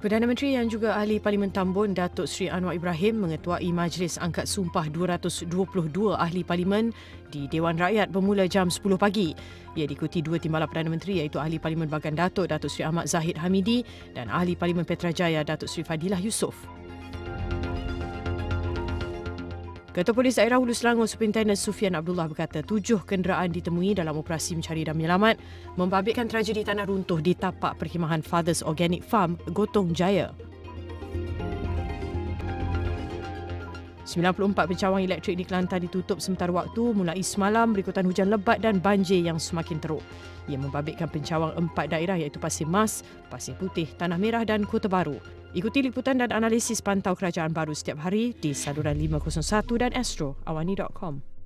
Perdana Menteri yang juga ahli Parlimen Tambun Datuk Seri Anwar Ibrahim mengetuai Majlis Angkat Sumpah 222 ahli Parlimen di Dewan Rakyat bermula jam 10 pagi. Ia diikuti dua timbalan Perdana Menteri iaitu ahli Parlimen Bagan Datuk Datuk Seri Ahmad Zahid Hamidi dan ahli Parlimen Petrajaya Datuk Seri Fadilah Yusof. Ketua Polis Daerah Hulu Selangor Superintendent Sufian Abdullah berkata tujuh kenderaan ditemui dalam operasi mencari dan menyelamat membabitkan tragedi tanah runtuh di tapak perkhemahan Fathers Organic Farm, Gotong Jaya. 94 pencawang elektrik di Kelantan ditutup sementara waktu mulai semalam berikutan hujan lebat dan banjir yang semakin teruk. Ia membabitkan pencawang empat daerah iaitu Pasir Mas, Pasir Putih, Tanah Merah dan Kota Baru. Ikuti liputan dan analisis pantau kerajaan baru setiap hari di saluran 501 dan astroawani.com.